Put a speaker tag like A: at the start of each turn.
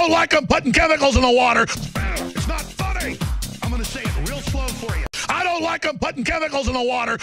A: don't like them putting chemicals in the water.
B: It's not funny. I'm going to say it real slow for you.
A: I don't like them putting chemicals in the water.